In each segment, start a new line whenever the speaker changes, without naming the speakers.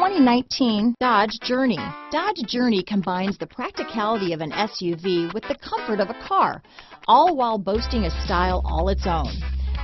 2019 Dodge Journey. Dodge Journey combines the practicality of an SUV with the comfort of a car, all while boasting a style all its own.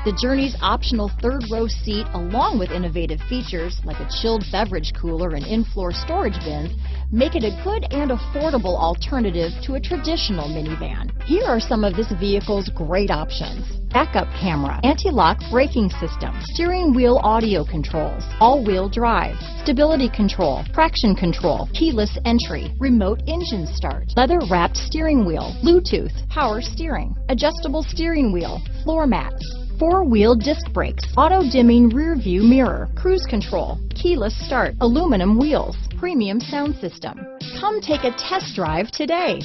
The Journey's optional third row seat, along with innovative features like a chilled beverage cooler and in-floor storage bins, make it a good and affordable alternative to a traditional minivan. Here are some of this vehicle's great options. Backup camera, anti-lock braking system, steering wheel audio controls, all-wheel drive, stability control, traction control, keyless entry, remote engine start, leather wrapped steering wheel, Bluetooth, power steering, adjustable steering wheel, floor mats, four-wheel disc brakes, auto-dimming rear view mirror, cruise control, keyless start, aluminum wheels, premium sound system. Come take a test drive today.